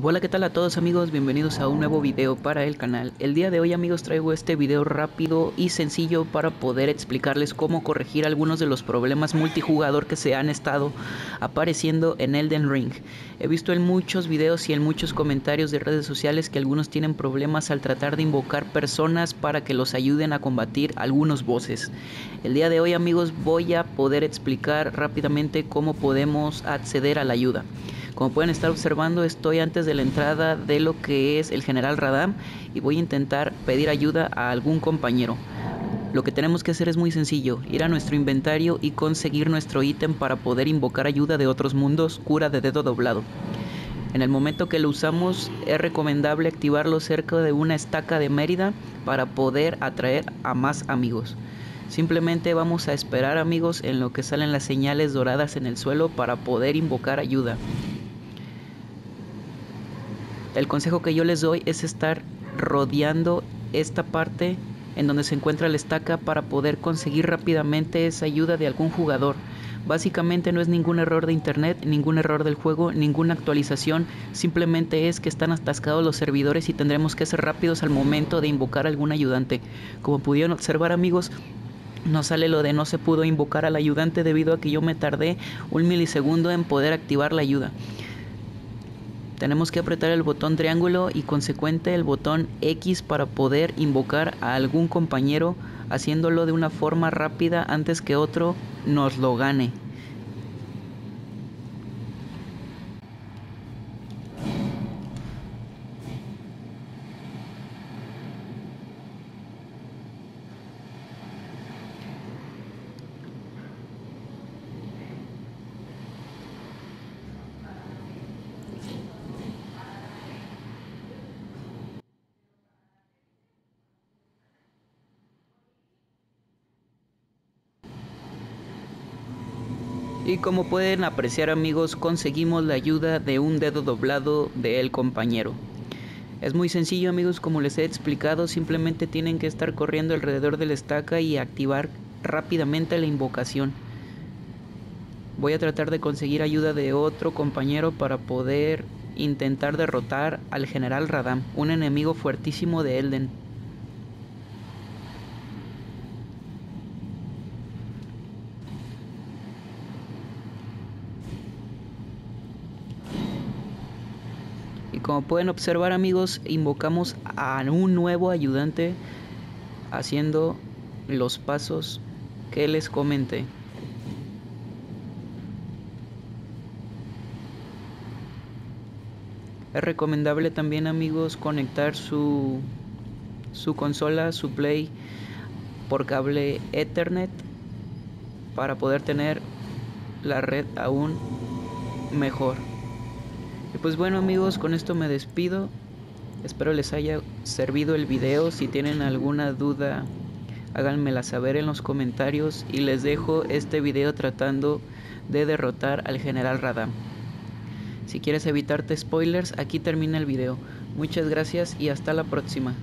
Hola qué tal a todos amigos, bienvenidos a un nuevo video para el canal. El día de hoy amigos traigo este video rápido y sencillo para poder explicarles cómo corregir algunos de los problemas multijugador que se han estado apareciendo en Elden Ring. He visto en muchos videos y en muchos comentarios de redes sociales que algunos tienen problemas al tratar de invocar personas para que los ayuden a combatir algunos bosses. El día de hoy amigos voy a poder explicar rápidamente cómo podemos acceder a la ayuda. Como pueden estar observando, estoy antes de la entrada de lo que es el general Radam y voy a intentar pedir ayuda a algún compañero. Lo que tenemos que hacer es muy sencillo, ir a nuestro inventario y conseguir nuestro ítem para poder invocar ayuda de otros mundos, cura de dedo doblado. En el momento que lo usamos es recomendable activarlo cerca de una estaca de Mérida para poder atraer a más amigos. Simplemente vamos a esperar amigos en lo que salen las señales doradas en el suelo para poder invocar ayuda. El consejo que yo les doy es estar rodeando esta parte en donde se encuentra la estaca para poder conseguir rápidamente esa ayuda de algún jugador. Básicamente no es ningún error de internet, ningún error del juego, ninguna actualización, simplemente es que están atascados los servidores y tendremos que ser rápidos al momento de invocar algún ayudante. Como pudieron observar amigos, no sale lo de no se pudo invocar al ayudante debido a que yo me tardé un milisegundo en poder activar la ayuda tenemos que apretar el botón triángulo y consecuente el botón X para poder invocar a algún compañero haciéndolo de una forma rápida antes que otro nos lo gane. Y como pueden apreciar amigos, conseguimos la ayuda de un dedo doblado del compañero. Es muy sencillo amigos, como les he explicado, simplemente tienen que estar corriendo alrededor de la estaca y activar rápidamente la invocación. Voy a tratar de conseguir ayuda de otro compañero para poder intentar derrotar al general Radam, un enemigo fuertísimo de Elden. Como pueden observar amigos, invocamos a un nuevo ayudante haciendo los pasos que les comenté. Es recomendable también amigos conectar su, su consola, su play por cable Ethernet para poder tener la red aún mejor. Y pues bueno amigos, con esto me despido. Espero les haya servido el video. Si tienen alguna duda, háganmela saber en los comentarios y les dejo este video tratando de derrotar al general Radam. Si quieres evitarte spoilers, aquí termina el video. Muchas gracias y hasta la próxima.